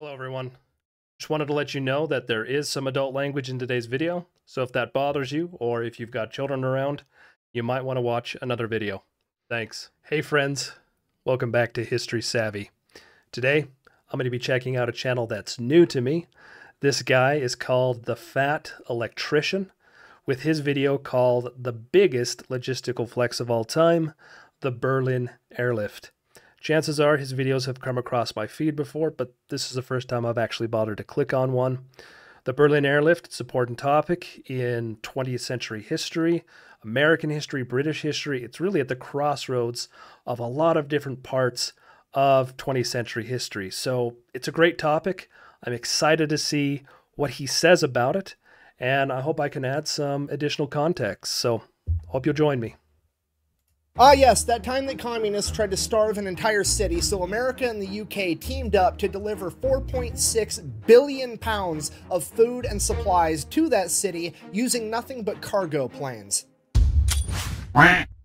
Hello, everyone. Just wanted to let you know that there is some adult language in today's video, so if that bothers you, or if you've got children around, you might want to watch another video. Thanks. Hey, friends. Welcome back to History Savvy. Today, I'm going to be checking out a channel that's new to me. This guy is called The Fat Electrician, with his video called The Biggest Logistical Flex of All Time, the Berlin Airlift. Chances are his videos have come across my feed before, but this is the first time I've actually bothered to click on one. The Berlin Airlift is an important topic in 20th century history, American history, British history. It's really at the crossroads of a lot of different parts of 20th century history. So it's a great topic. I'm excited to see what he says about it, and I hope I can add some additional context. So hope you'll join me. Ah, yes, that time that communists tried to starve an entire city, so America and the UK teamed up to deliver 4.6 billion pounds of food and supplies to that city using nothing but cargo planes.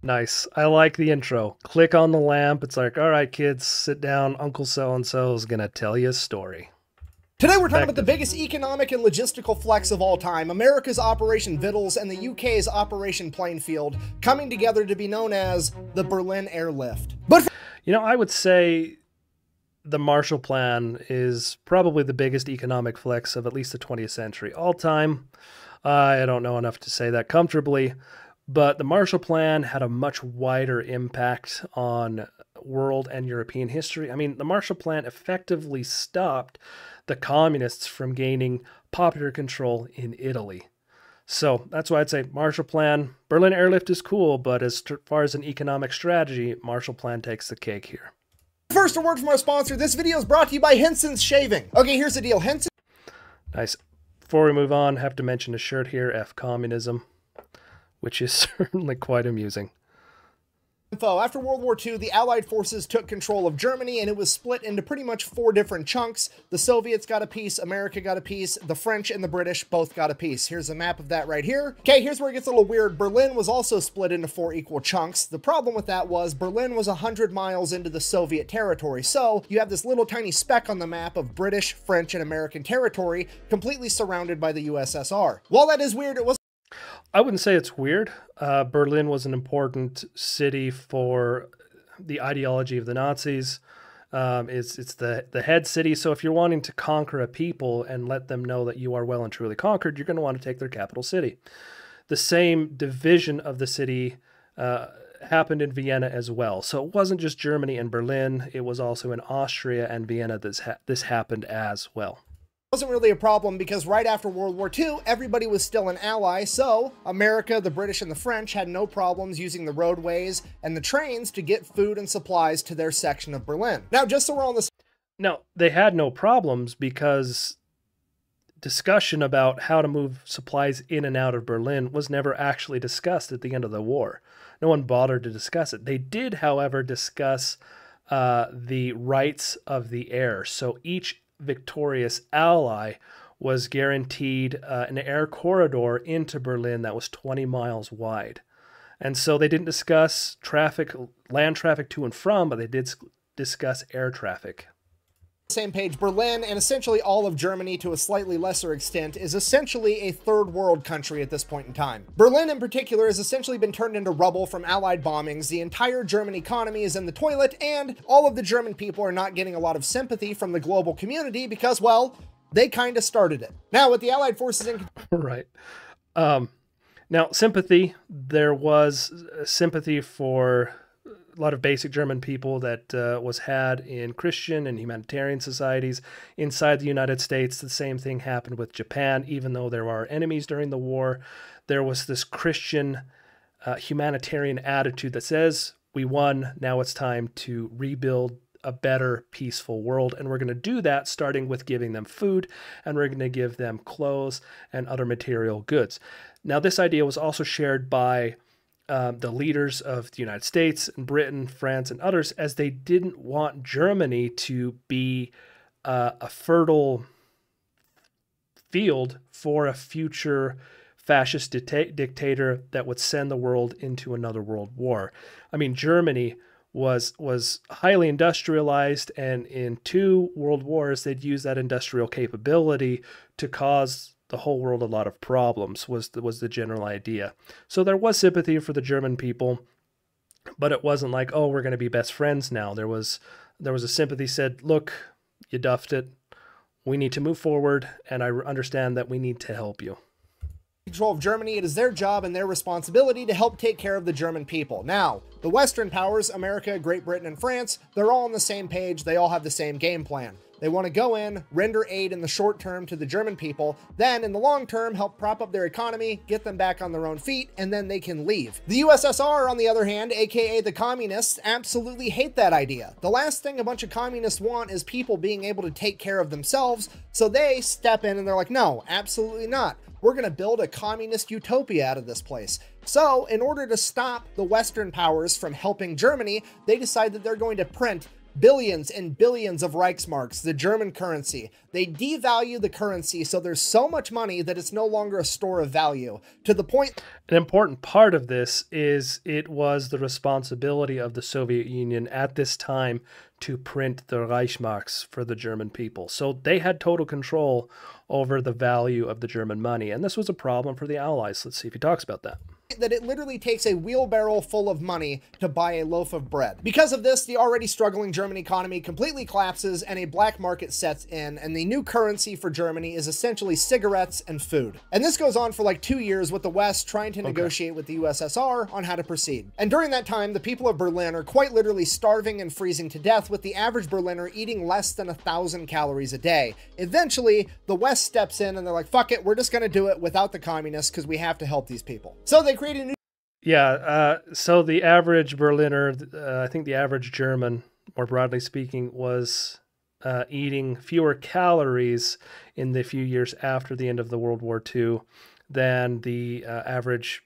Nice. I like the intro. Click on the lamp. It's like, all right, kids, sit down. Uncle so and so is going to tell you a story. Today we're talking about the biggest economic and logistical flex of all time, America's Operation Vittles and the UK's Operation Plainfield, coming together to be known as the Berlin Airlift. But you know, I would say the Marshall Plan is probably the biggest economic flex of at least the 20th century. All time, I don't know enough to say that comfortably, but the Marshall Plan had a much wider impact on world and European history. I mean, the Marshall Plan effectively stopped the communists from gaining popular control in Italy. So that's why I'd say Marshall Plan, Berlin Airlift is cool, but as far as an economic strategy, Marshall Plan takes the cake here. First, a word from our sponsor. This video is brought to you by Henson's Shaving. Okay, here's the deal. Henson. Nice. Before we move on, I have to mention a shirt here, F Communism, which is certainly quite amusing. After World War II, the Allied forces took control of Germany and it was split into pretty much four different chunks. The Soviets got a piece, America got a piece, the French and the British both got a piece. Here's a map of that right here. Okay, here's where it gets a little weird. Berlin was also split into four equal chunks. The problem with that was Berlin was 100 miles into the Soviet territory, so you have this little tiny speck on the map of British, French, and American territory completely surrounded by the USSR. While that is weird, it was I wouldn't say it's weird. Uh, Berlin was an important city for the ideology of the Nazis. Um, it's it's the the head city. So if you're wanting to conquer a people and let them know that you are well and truly conquered, you're going to want to take their capital city. The same division of the city uh, happened in Vienna as well. So it wasn't just Germany and Berlin; it was also in Austria and Vienna. This ha- this happened as well wasn't really a problem because right after World War II, everybody was still an ally, so America, the British, and the French had no problems using the roadways and the trains to get food and supplies to their section of Berlin. Now, just so we're on this. Now, they had no problems because discussion about how to move supplies in and out of Berlin was never actually discussed at the end of the war. No one bothered to discuss it. They did, however, discuss uh, the rights of the air. So each victorious ally was guaranteed uh, an air corridor into Berlin that was 20 miles wide. And so they didn't discuss traffic, land traffic to and from, but they did discuss air traffic. Same page, Berlin and essentially all of Germany to a slightly lesser extent is essentially a third world country at this point in time. Berlin in particular has essentially been turned into rubble from allied bombings, the entire German economy is in the toilet, and all of the German people are not getting a lot of sympathy from the global community because, well, they kind of started it. Now, with the allied forces in... right. Um, now, sympathy, there was sympathy for a lot of basic German people that uh, was had in Christian and humanitarian societies inside the United States. The same thing happened with Japan, even though there were enemies during the war. There was this Christian uh, humanitarian attitude that says, We won, now it's time to rebuild a better, peaceful world. And we're going to do that starting with giving them food and we're going to give them clothes and other material goods. Now, this idea was also shared by um, the leaders of the United States and Britain, France, and others, as they didn't want Germany to be uh, a fertile field for a future fascist dictator that would send the world into another world war. I mean, Germany was was highly industrialized and in two world wars they'd use that industrial capability to cause the whole world a lot of problems was the, was the general idea. So there was sympathy for the German people, but it wasn't like, oh, we're going to be best friends now. There was there was a sympathy said, look, you duffed it. We need to move forward, and I understand that we need to help you control of Germany, it is their job and their responsibility to help take care of the German people. Now, the Western powers, America, Great Britain, and France, they're all on the same page. They all have the same game plan. They want to go in, render aid in the short term to the German people, then in the long term, help prop up their economy, get them back on their own feet, and then they can leave. The USSR, on the other hand, aka the communists, absolutely hate that idea. The last thing a bunch of communists want is people being able to take care of themselves, so they step in and they're like, no, absolutely not. We're going to build a communist utopia out of this place. So, in order to stop the Western powers from helping Germany, they decide that they're going to print billions and billions of Reichsmarks, the German currency. They devalue the currency so there's so much money that it's no longer a store of value to the point. An important part of this is it was the responsibility of the Soviet Union at this time to print the Reichsmarks for the German people. So they had total control over the value of the German money. And this was a problem for the Allies. Let's see if he talks about that that it literally takes a wheelbarrow full of money to buy a loaf of bread. Because of this, the already struggling German economy completely collapses and a black market sets in, and the new currency for Germany is essentially cigarettes and food. And this goes on for like two years with the West trying to okay. negotiate with the USSR on how to proceed. And during that time, the people of Berlin are quite literally starving and freezing to death, with the average Berliner eating less than a thousand calories a day. Eventually, the West steps in and they're like, fuck it, we're just gonna do it without the communists because we have to help these people. So they a new. Yeah. Uh, so the average Berliner, uh, I think the average German, more broadly speaking, was uh, eating fewer calories in the few years after the end of the World War II than the uh, average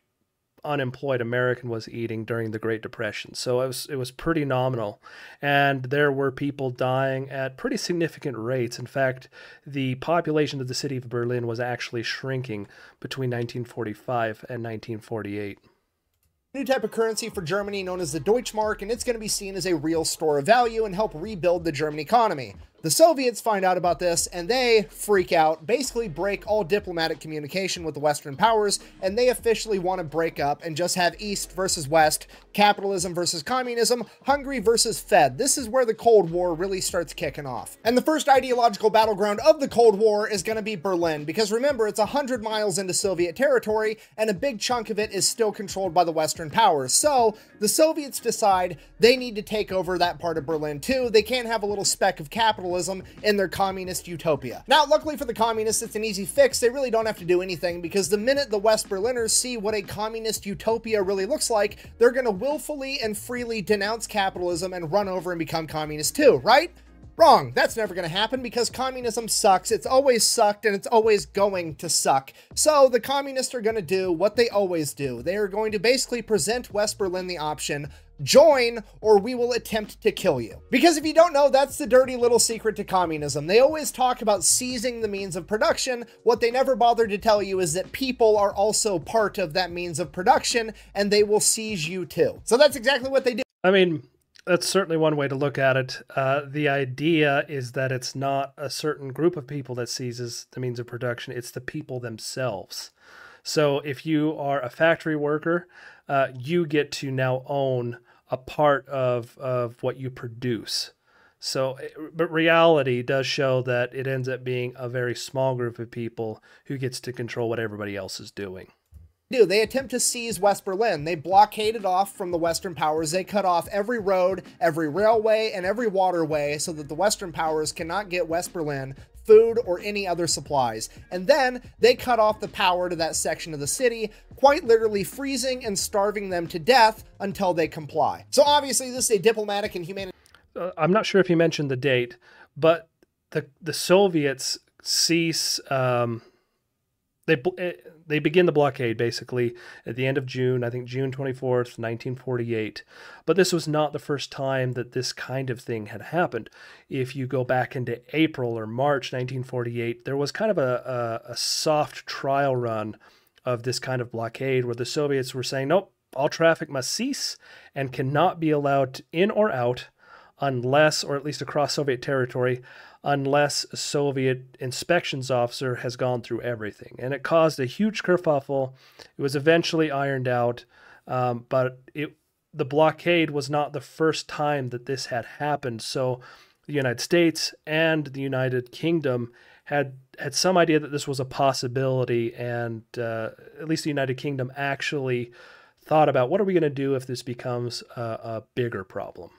unemployed American was eating during the Great Depression. So it was it was pretty nominal, and there were people dying at pretty significant rates. In fact, the population of the city of Berlin was actually shrinking between 1945 and 1948 new type of currency for Germany known as the Deutschmark, and it's going to be seen as a real store of value and help rebuild the German economy. The Soviets find out about this and they freak out, basically break all diplomatic communication with the Western powers, and they officially want to break up and just have East versus West, capitalism versus communism, hungry versus Fed. This is where the Cold War really starts kicking off. And the first ideological battleground of the Cold War is going to be Berlin, because remember, it's 100 miles into Soviet territory, and a big chunk of it is still controlled by the Western powers. So the Soviets decide they need to take over that part of Berlin too. They can't have a little speck of capital capitalism in their communist utopia. Now, luckily for the communists, it's an easy fix. They really don't have to do anything because the minute the West Berliners see what a communist utopia really looks like, they're going to willfully and freely denounce capitalism and run over and become communists too, right? Wrong. That's never going to happen because communism sucks. It's always sucked and it's always going to suck. So the communists are going to do what they always do. They are going to basically present West Berlin the option join or we will attempt to kill you. Because if you don't know, that's the dirty little secret to communism. They always talk about seizing the means of production. What they never bother to tell you is that people are also part of that means of production and they will seize you too. So that's exactly what they do. I mean, that's certainly one way to look at it. Uh, the idea is that it's not a certain group of people that seizes the means of production, it's the people themselves. So if you are a factory worker, uh, you get to now own a part of of what you produce. So, eh, but reality does show that it ends up being a very small group of people who gets to control what everybody else is doing. Do they attempt to seize West Berlin? They blockade it off from the Western powers. They cut off every road, every railway, and every waterway so that the Western powers cannot get West Berlin food or any other supplies. And then they cut off the power to that section of the city, quite literally freezing and starving them to death until they comply. So obviously, this is a diplomatic and humanitarian. Uh, I'm not sure if you mentioned the date, but the the Soviets cease. Um, they eh, they begin the blockade basically at the end of June, I think June 24th, 1948. But this was not the first time that this kind of thing had happened. If you go back into April or March 1948, there was kind of a, a, a soft trial run of this kind of blockade where the Soviets were saying, nope, all traffic must cease and cannot be allowed in or out unless, or at least across Soviet territory, unless a Soviet inspections officer has gone through everything. And it caused a huge kerfuffle. It was eventually ironed out, um, but it the blockade was not the first time that this had happened. So the United States and the United Kingdom had had some idea that this was a possibility, and uh, at least the United Kingdom actually thought about what are we going to do if this becomes a, a bigger problem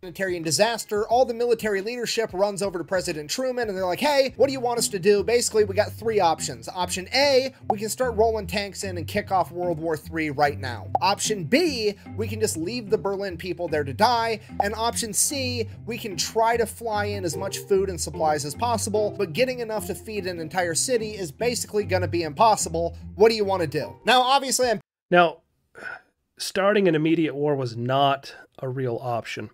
humanitarian disaster, all the military leadership runs over to President Truman and they're like, hey, what do you want us to do? Basically, we got three options. Option A, we can start rolling tanks in and kick off World War III right now. Option B, we can just leave the Berlin people there to die. And option C, we can try to fly in as much food and supplies as possible, but getting enough to feed an entire city is basically going to be impossible. What do you want to do? Now, obviously, I'm. Now, starting an immediate war was not a real option.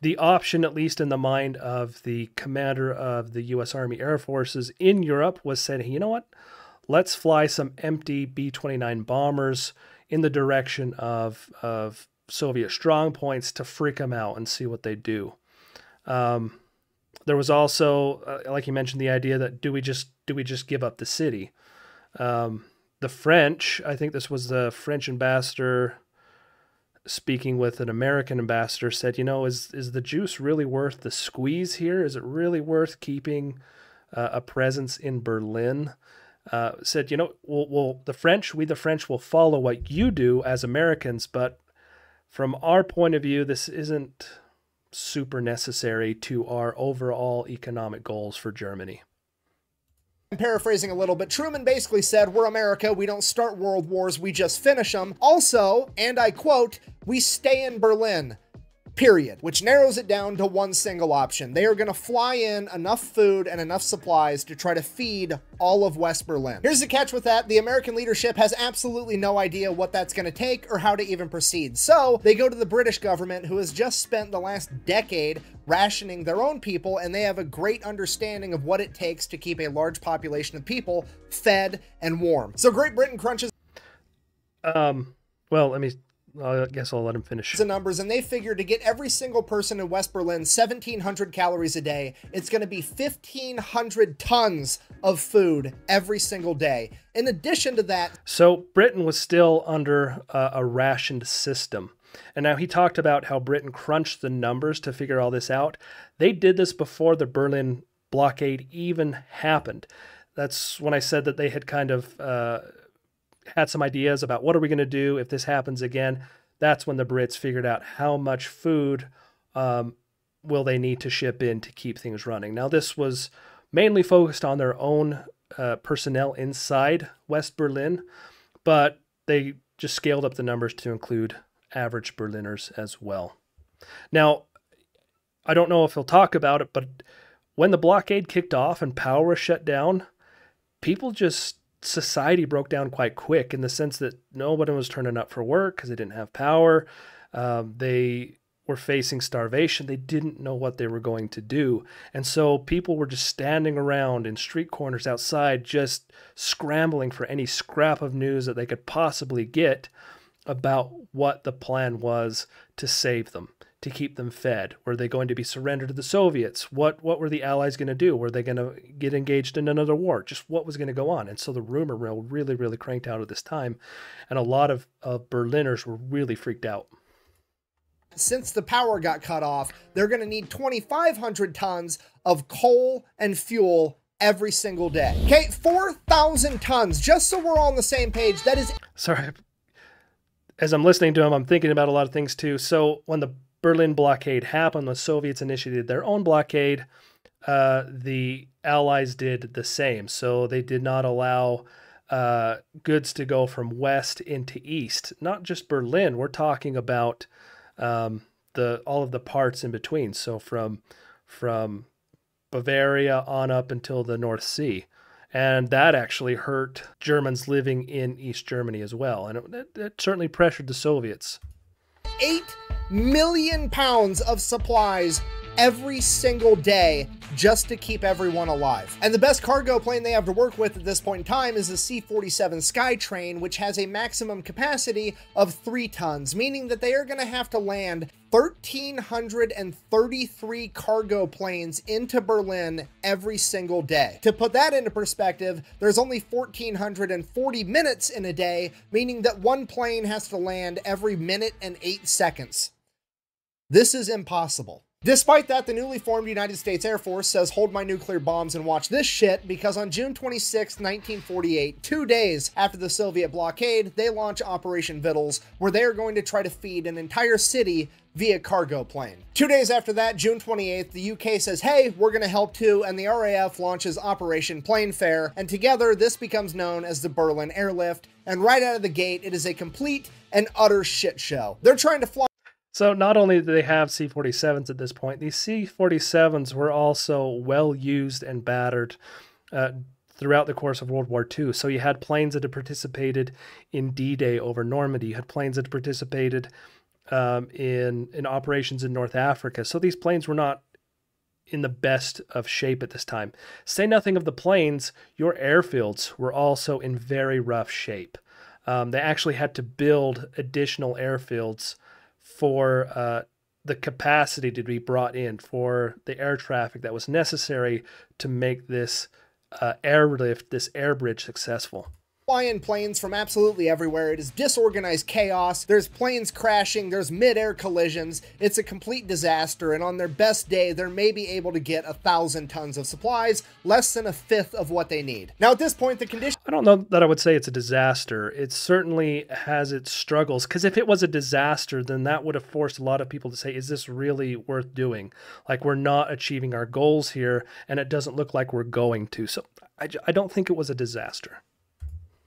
The option, at least in the mind of the commander of the U.S. Army Air Forces in Europe, was saying, you know what? Let's fly some empty B 29 bombers in the direction of, of Soviet strong points to freak them out and see what they do. Um, there was also, uh, like you mentioned, the idea that do we just do we just give up the city? Um, the French, I think this was the French ambassador speaking with an American ambassador, said, "You know, is is the juice really worth the squeeze here? Is it really worth keeping uh, a presence in Berlin?" Uh, said, "You know, well, well, the French, we the French will follow what you do as Americans, but from our point of view, this isn't super necessary to our overall economic goals for Germany." I'm paraphrasing a little bit. Truman basically said, We're America. We don't start world wars. We just finish them. Also, and I quote, we stay in Berlin period, which narrows it down to one single option. They are going to fly in enough food and enough supplies to try to feed all of West Berlin. Here's the catch with that. The American leadership has absolutely no idea what that's going to take or how to even proceed. So they go to the British government, who has just spent the last decade rationing their own people, and they have a great understanding of what it takes to keep a large population of people fed and warm. So Great Britain crunches. Um, well, let me I guess I'll let him finish. The numbers, and they figure to get every single person in West Berlin 1,700 calories a day, it's going to be 1,500 tons of food every single day. In addition to that, so Britain was still under uh, a rationed system. And now he talked about how Britain crunched the numbers to figure all this out. They did this before the Berlin blockade even happened. That's when I said that they had kind of uh, had some ideas about what are we going to do if this happens again. That's when the Brits figured out how much food um, will they need to ship in to keep things running. Now, this was mainly focused on their own uh, personnel inside West Berlin, but they just scaled up the numbers to include average Berliners as well. Now, I don't know if he'll talk about it, but when the blockade kicked off and power was shut down, people just society broke down quite quick in the sense that nobody was turning up for work because they didn't have power. Um, they were facing starvation. They didn't know what they were going to do. And so people were just standing around in street corners outside, just scrambling for any scrap of news that they could possibly get about what the plan was to save them to keep them fed? Were they going to be surrendered to the Soviets? What what were the Allies going to do? Were they going to get engaged in another war? Just what was going to go on? And so the rumor mill really, really cranked out at this time, and a lot of, of Berliners were really freaked out. Since the power got cut off, they're going to need 2,500 tons of coal and fuel every single day. Okay, 4,000 tons, just so we're all on the same page. That is. Sorry. As I'm listening to him, I'm thinking about a lot of things too. So when the Berlin blockade happened, the Soviets initiated their own blockade. Uh, the Allies did the same. So they did not allow uh, goods to go from west into east. Not just Berlin. We're talking about um, the all of the parts in between. So from from Bavaria on up until the North Sea. And that actually hurt Germans living in East Germany as well. And it, it certainly pressured the Soviets. Eight million pounds of supplies every single day just to keep everyone alive. And the best cargo plane they have to work with at this point in time is the C 47 Skytrain, which has a maximum capacity of 3 tons, meaning that they are going to have to land 1,333 cargo planes into Berlin every single day. To put that into perspective, there's only 1,440 minutes in a day, meaning that one plane has to land every minute and 8 seconds. This is impossible. Despite that, the newly formed United States Air Force says, hold my nuclear bombs and watch this shit, because on June 26, 1948, two days after the Soviet blockade, they launch Operation Vittles, where they are going to try to feed an entire city via cargo plane. Two days after that, June 28th, the UK says, hey, we're going to help too, and the RAF launches Operation Plainfare, and together this becomes known as the Berlin Airlift, and right out of the gate, it is a complete and utter shit show. They're trying to fly so not only do they have C-47s at this point, these C-47s were also well used and battered uh, throughout the course of World War II. So you had planes that had participated in D-Day over Normandy. You had planes that participated um, in in operations in North Africa. So these planes were not in the best of shape at this time. Say nothing of the planes, your airfields were also in very rough shape. Um, they actually had to build additional airfields for uh, the capacity to be brought in for the air traffic that was necessary to make this uh, airlift, this air bridge successful flying planes from absolutely everywhere. It is disorganized chaos. There's planes crashing. There's mid-air collisions. It's a complete disaster. And on their best day, they're maybe able to get a thousand tons of supplies, less than a fifth of what they need. Now, at this point, the condition. I don't know that I would say it's a disaster. It certainly has its struggles. Because if it was a disaster, then that would have forced a lot of people to say, is this really worth doing? Like, we're not achieving our goals here, and it doesn't look like we're going to. So I, I don't think it was a disaster.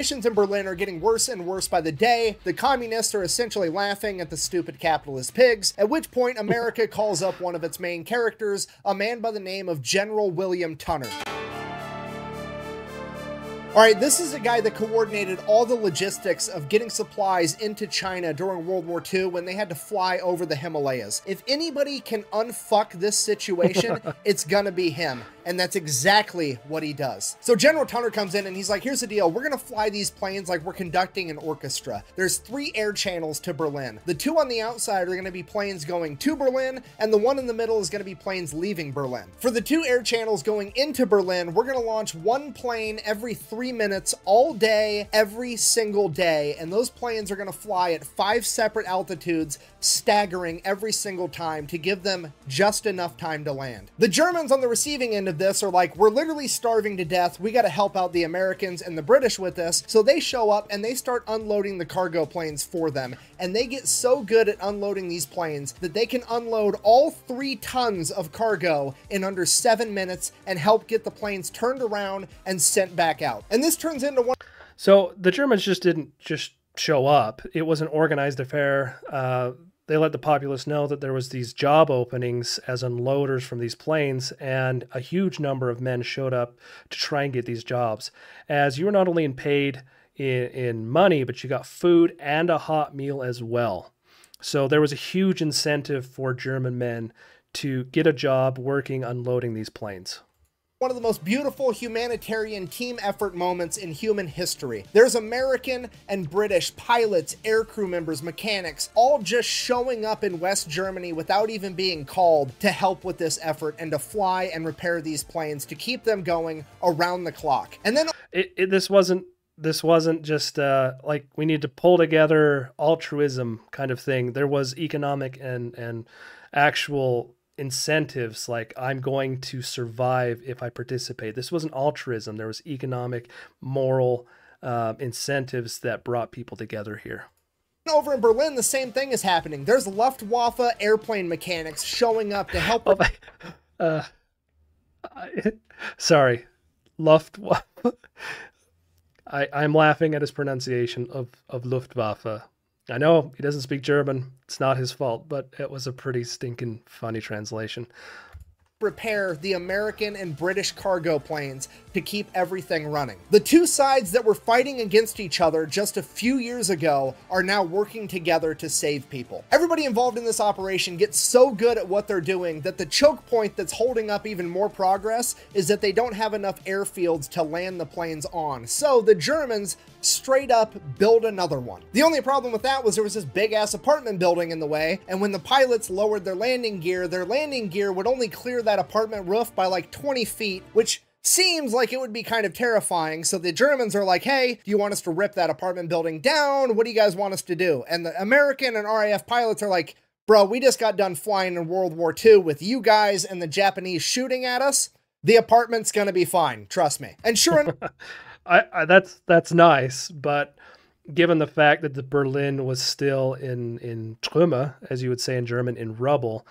Conditions in Berlin are getting worse and worse by the day. The communists are essentially laughing at the stupid capitalist pigs, at which point America calls up one of its main characters, a man by the name of General William Tunner. All right, this is a guy that coordinated all the logistics of getting supplies into China during World War II when they had to fly over the Himalayas. If anybody can unfuck this situation, it's gonna be him. And that's exactly what he does. So General Tunner comes in and he's like, here's the deal. We're going to fly these planes like we're conducting an orchestra. There's three air channels to Berlin. The two on the outside are going to be planes going to Berlin, and the one in the middle is going to be planes leaving Berlin. For the two air channels going into Berlin, we're going to launch one plane every three three minutes all day, every single day. And those planes are going to fly at five separate altitudes, staggering every single time to give them just enough time to land. The Germans on the receiving end of this are like, we're literally starving to death. We got to help out the Americans and the British with this. So they show up and they start unloading the cargo planes for them. And they get so good at unloading these planes that they can unload all three tons of cargo in under seven minutes and help get the planes turned around and sent back out. And this turns into one. So the Germans just didn't just show up. It was an organized affair. Uh, they let the populace know that there was these job openings as unloaders from these planes, and a huge number of men showed up to try and get these jobs. As you were not only in paid in, in money, but you got food and a hot meal as well. So there was a huge incentive for German men to get a job working unloading these planes one of the most beautiful humanitarian team effort moments in human history. There's American and British pilots, aircrew members, mechanics, all just showing up in West Germany without even being called to help with this effort and to fly and repair these planes to keep them going around the clock. And then it, it, this wasn't this wasn't just uh, like we need to pull together altruism kind of thing. There was economic and and actual incentives like I'm going to survive if I participate. This wasn't altruism. There was economic, moral uh, incentives that brought people together here. Over in Berlin, the same thing is happening. There's Luftwaffe airplane mechanics showing up to help. Oh, uh, I, sorry, Luftwaffe. I, I'm laughing at his pronunciation of, of Luftwaffe. I know he doesn't speak German. It's not his fault, but it was a pretty stinking funny translation. Repair the American and British cargo planes to keep everything running. The two sides that were fighting against each other just a few years ago are now working together to save people. Everybody involved in this operation gets so good at what they're doing that the choke point that's holding up even more progress is that they don't have enough airfields to land the planes on. So the Germans straight up build another one. The only problem with that was there was this big ass apartment building in the way, and when the pilots lowered their landing gear, their landing gear would only clear that apartment roof by like 20 feet, which seems like it would be kind of terrifying. So the Germans are like, hey, do you want us to rip that apartment building down? What do you guys want us to do? And the American and RAF pilots are like, bro, we just got done flying in World War II with you guys and the Japanese shooting at us. The apartment's gonna be fine, trust me. And sure enough, I, I, that's that's nice, but given the fact that the Berlin was still in in Trümmer, as you would say in German, in rubble,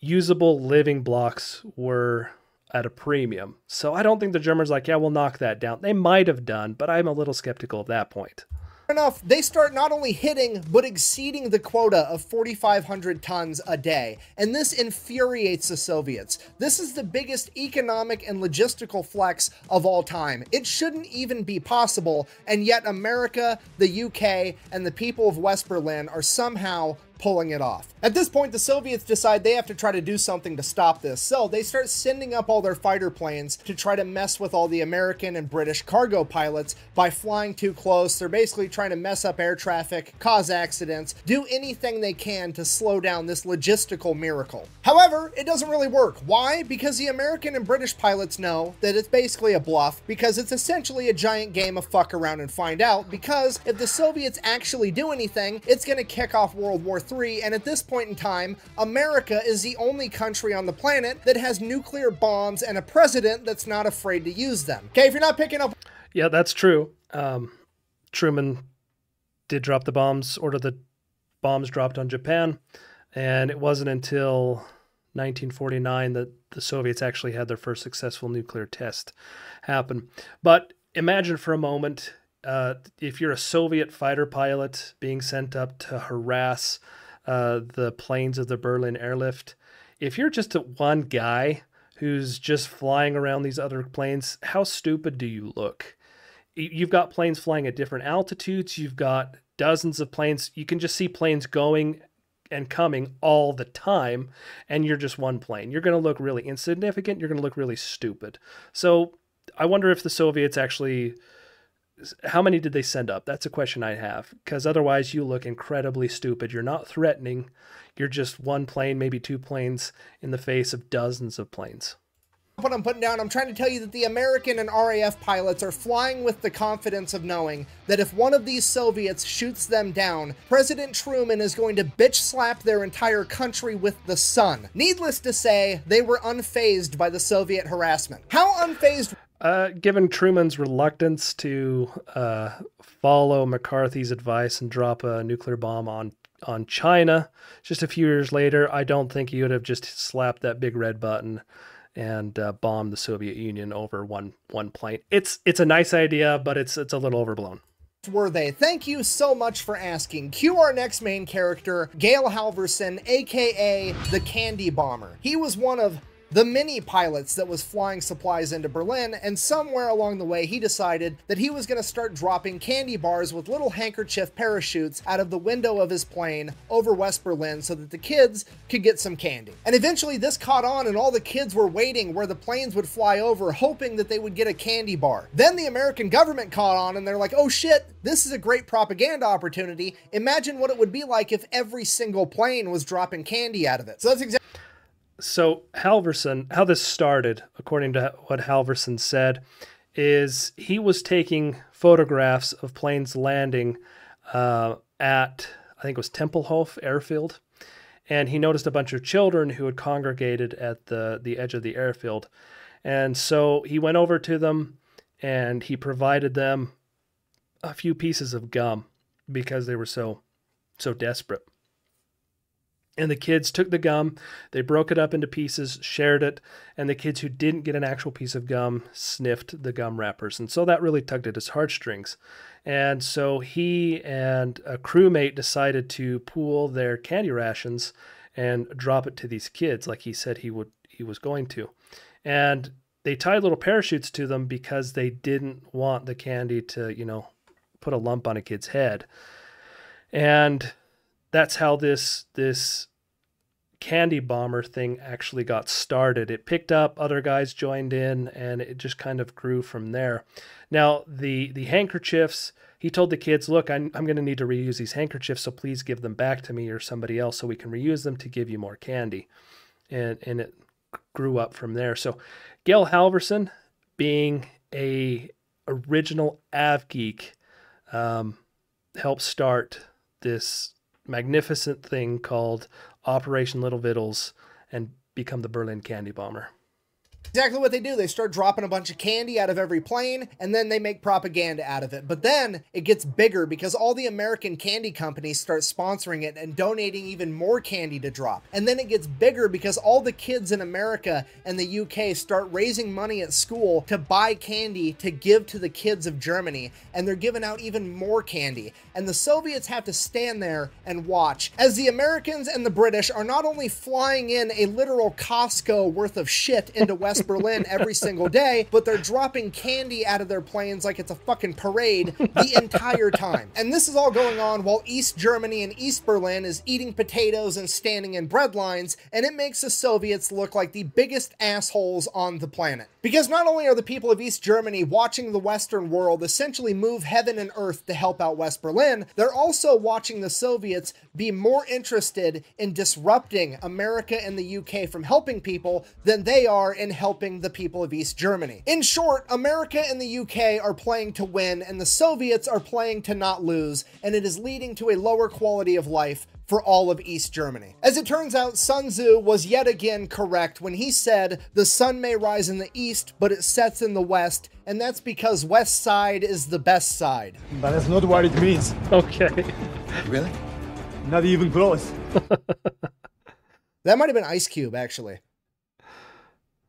usable living blocks were at a premium. So I don't think the Germans like, yeah, we'll knock that down. They might have done, but I'm a little skeptical of that point enough, they start not only hitting, but exceeding the quota of 4,500 tons a day. And this infuriates the Soviets. This is the biggest economic and logistical flex of all time. It shouldn't even be possible, and yet America, the UK, and the people of West Berlin are somehow pulling it off. At this point, the Soviets decide they have to try to do something to stop this, so they start sending up all their fighter planes to try to mess with all the American and British cargo pilots by flying too close. They're basically trying to mess up air traffic, cause accidents, do anything they can to slow down this logistical miracle. However, it doesn't really work. Why? Because the American and British pilots know that it's basically a bluff, because it's essentially a giant game of fuck around and find out, because if the Soviets actually do anything, it's going to kick off World War III, and at this point in time, America is the only country on the planet that has nuclear bombs and a president that's not afraid to use them. Okay, if you're not picking up. Yeah, that's true. Um, Truman did drop the bombs, order the bombs dropped on Japan, and it wasn't until 1949 that the Soviets actually had their first successful nuclear test happen. But imagine for a moment uh, if you're a Soviet fighter pilot being sent up to harass uh, the planes of the Berlin airlift. If you're just a, one guy who's just flying around these other planes, how stupid do you look? You've got planes flying at different altitudes. You've got dozens of planes. You can just see planes going and coming all the time, and you're just one plane. You're going to look really insignificant. You're going to look really stupid. So I wonder if the Soviets actually how many did they send up? That's a question I have because otherwise you look incredibly stupid. You're not threatening. You're just one plane, maybe two planes in the face of dozens of planes. What I'm putting down, I'm trying to tell you that the American and RAF pilots are flying with the confidence of knowing that if one of these Soviets shoots them down, President Truman is going to bitch slap their entire country with the sun. Needless to say, they were unfazed by the Soviet harassment. How unfazed uh, given Truman's reluctance to uh, follow McCarthy's advice and drop a nuclear bomb on on China, just a few years later, I don't think he would have just slapped that big red button and uh, bombed the Soviet Union over one one plane. It's it's a nice idea, but it's it's a little overblown were they? Thank you so much for asking. Cue our next main character, Gail Halvorsen, aka the Candy Bomber. He was one of the mini pilots that was flying supplies into Berlin, and somewhere along the way, he decided that he was going to start dropping candy bars with little handkerchief parachutes out of the window of his plane over West Berlin so that the kids could get some candy. And eventually, this caught on, and all the kids were waiting where the planes would fly over, hoping that they would get a candy bar. Then the American government caught on, and they're like, oh shit, this is a great propaganda opportunity. Imagine what it would be like if every single plane was dropping candy out of it. So that's exactly so Halvorsen, how this started, according to what Halvorsen said, is he was taking photographs of planes landing uh, at I think it was Tempelhof Airfield, and he noticed a bunch of children who had congregated at the the edge of the airfield, and so he went over to them and he provided them a few pieces of gum because they were so so desperate. And the kids took the gum, they broke it up into pieces, shared it, and the kids who didn't get an actual piece of gum sniffed the gum wrappers. And so that really tugged at his heartstrings. And so he and a crewmate decided to pool their candy rations and drop it to these kids like he said he would he was going to. And they tied little parachutes to them because they didn't want the candy to, you know, put a lump on a kid's head. And that's how this this candy bomber thing actually got started. It picked up, other guys joined in, and it just kind of grew from there. Now, the the handkerchiefs, he told the kids, "Look, I'm, I'm going to need to reuse these handkerchiefs, so please give them back to me or somebody else, so we can reuse them to give you more candy." And and it grew up from there. So, Gail Halvorsen, being a original Av geek, um, helped start this magnificent thing called Operation Little Vittles and become the Berlin Candy Bomber. Exactly what they do. They start dropping a bunch of candy out of every plane, and then they make propaganda out of it. But then it gets bigger because all the American candy companies start sponsoring it and donating even more candy to drop. And then it gets bigger because all the kids in America and the UK start raising money at school to buy candy to give to the kids of Germany. And they're giving out even more candy. And the Soviets have to stand there and watch as the Americans and the British are not only flying in a literal Costco worth of shit into West West Berlin every single day, but they're dropping candy out of their planes like it's a fucking parade the entire time. And this is all going on while East Germany and East Berlin is eating potatoes and standing in bread lines, and it makes the Soviets look like the biggest assholes on the planet. Because not only are the people of East Germany watching the Western world essentially move heaven and earth to help out West Berlin, they're also watching the Soviets be more interested in disrupting America and the UK from helping people than they are in helping the people of East Germany. In short, America and the UK are playing to win, and the Soviets are playing to not lose, and it is leading to a lower quality of life for all of East Germany. As it turns out, Sun Tzu was yet again correct when he said, The sun may rise in the east, but it sets in the west, and that's because West Side is the best side. But that's not what it means. Okay. Really? Not even close. that might have been Ice Cube, actually.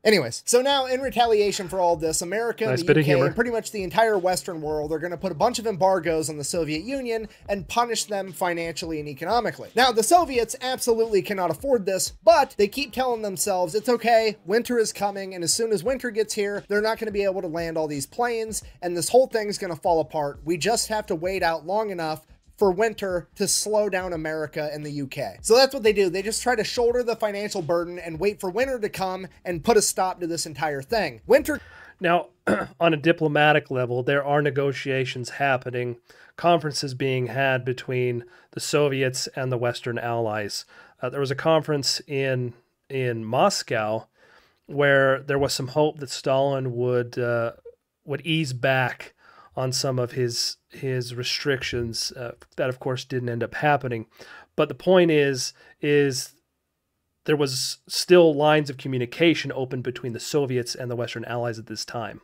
Anyways, so now in retaliation for all this, America nice the UK and pretty much the entire Western world are going to put a bunch of embargoes on the Soviet Union and punish them financially and economically. Now, the Soviets absolutely cannot afford this, but they keep telling themselves it's okay, winter is coming, and as soon as winter gets here, they're not going to be able to land all these planes, and this whole thing's going to fall apart. We just have to wait out long enough for winter to slow down America and the UK. So that's what they do. They just try to shoulder the financial burden and wait for winter to come and put a stop to this entire thing. Winter. Now, on a diplomatic level, there are negotiations happening, conferences being had between the Soviets and the Western Allies. Uh, there was a conference in in Moscow where there was some hope that Stalin would uh, would ease back on some of his his restrictions. Uh, that, of course, didn't end up happening. But the point is, is there was still lines of communication open between the Soviets and the Western Allies at this time.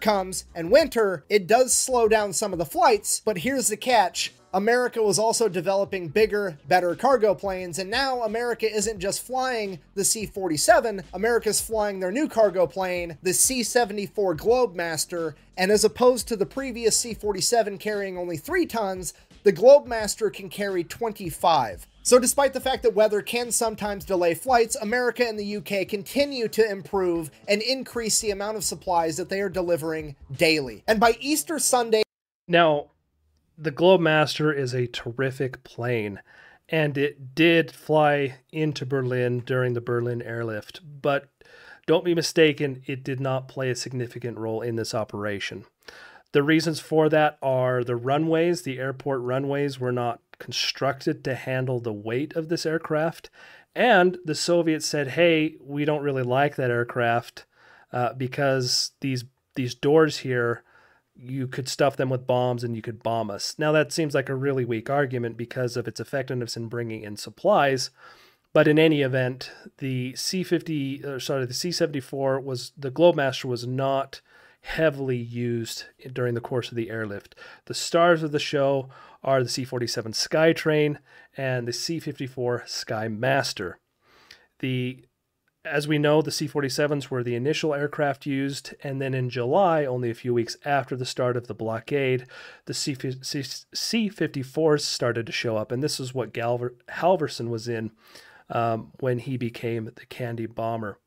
Comes and winter, it does slow down some of the flights, but here's the catch. America was also developing bigger, better cargo planes, and now America isn't just flying the C 47, America's flying their new cargo plane, the C 74 Globemaster, and as opposed to the previous C 47 carrying only 3 tons, the Globemaster can carry 25. So, despite the fact that weather can sometimes delay flights, America and the UK continue to improve and increase the amount of supplies that they are delivering daily. And by Easter Sunday, now the Globemaster is a terrific plane, and it did fly into Berlin during the Berlin airlift. But don't be mistaken, it did not play a significant role in this operation. The reasons for that are the runways, the airport runways were not constructed to handle the weight of this aircraft. And the Soviets said, hey, we don't really like that aircraft uh, because these these doors here you could stuff them with bombs and you could bomb us. Now, that seems like a really weak argument because of its effectiveness in bringing in supplies. But in any event, the C-50, uh, sorry, the C-74 was the Globemaster was not heavily used during the course of the airlift. The stars of the show are the C-47 Skytrain and the C-54 Skymaster. The as we know, the C 47s were the initial aircraft used, and then in July, only a few weeks after the start of the blockade, the C 54s started to show up. And this is what Galver- Halvorsen was in um, when he became the Candy Bomber.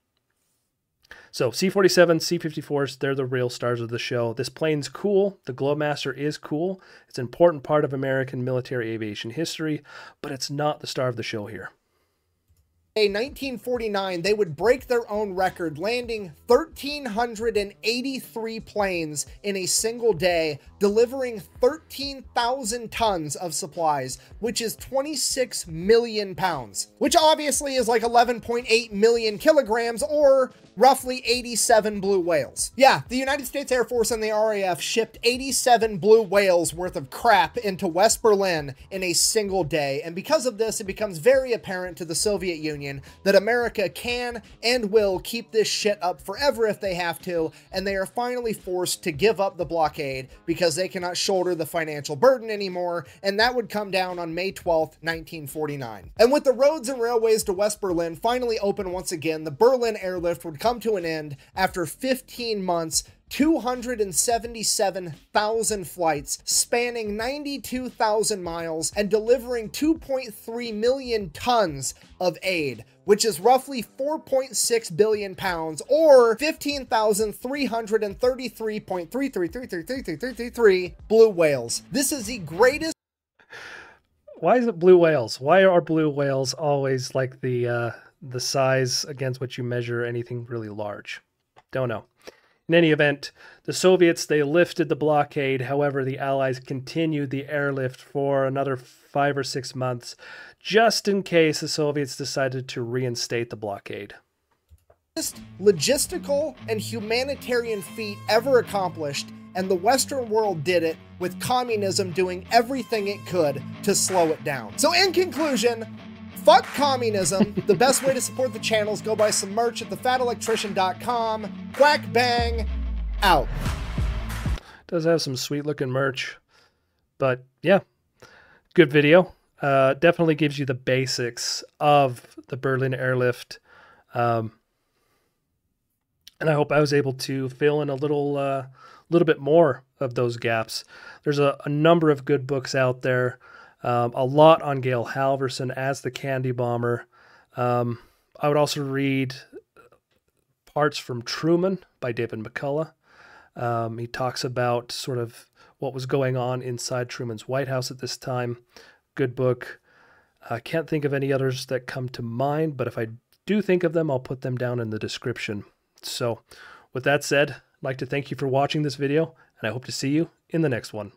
So C 47, C 54s, they're the real stars of the show. This plane's cool. The Globemaster is cool. It's an important part of American military aviation history, but it's not the star of the show here. In 1949, they would break their own record, landing 1,383 planes in a single day, delivering 13,000 tons of supplies, which is 26 million pounds, which obviously is like 11.8 million kilograms or roughly 87 blue whales. Yeah, the United States Air Force and the RAF shipped 87 blue whales worth of crap into West Berlin in a single day, and because of this, it becomes very apparent to the Soviet Union that America can and will keep this shit up forever if they have to, and they are finally forced to give up the blockade because they cannot shoulder the financial burden anymore, and that would come down on May 12, 1949. And with the roads and railways to West Berlin finally open once again, the Berlin airlift would come come to an end after 15 months 277,000 flights spanning 92,000 miles and delivering 2.3 million tons of aid, which is roughly 4.6 billion pounds or 15,333.33333333 blue whales. This is the greatest. Why is it blue whales? Why are blue whales always like the uh, the size against which you measure anything really large. Don't know. In any event, the Soviets they lifted the blockade. However, the Allies continued the airlift for another five or six months, just in case the Soviets decided to reinstate the blockade. Logistical and humanitarian feat ever accomplished, and the Western world did it with communism doing everything it could to slow it down. So, in conclusion, Fuck communism. the best way to support the channel is go buy some merch at thefatelectrician.com. Quack bang, out. Does have some sweet looking merch. But yeah, good video. Uh, definitely gives you the basics of the Berlin airlift. Um, and I hope I was able to fill in a little, uh, little bit more of those gaps. There's a, a number of good books out there. Um, a lot on Gail Halvorsen as the Candy Bomber. Um, I would also read parts from Truman by David McCullough. Um, he talks about sort of what was going on inside Truman's White House at this time. Good book. I can't think of any others that come to mind, but if I do think of them, I'll put them down in the description. So, with that said, I'd like to thank you for watching this video, and I hope to see you in the next one.